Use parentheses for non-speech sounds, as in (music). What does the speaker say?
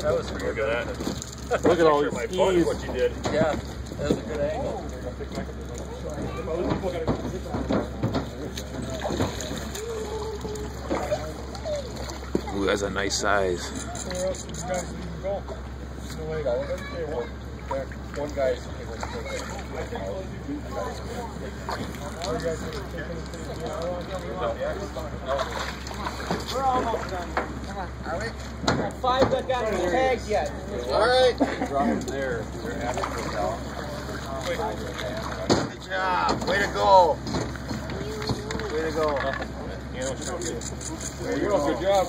That was pretty good. Look at (laughs) all Picture these my butt is what you did. Yeah, that was a good angle. Ooh, that's a nice size. Where else did you guys even go? No way. Okay, well, One guy's able to take Are you guys taking it to the We're almost done. Come on. Are we? Five that got tagged yet. All right. Drop them there. They're after the bell. Good job. Way to go. Way to go. There you go. Good job.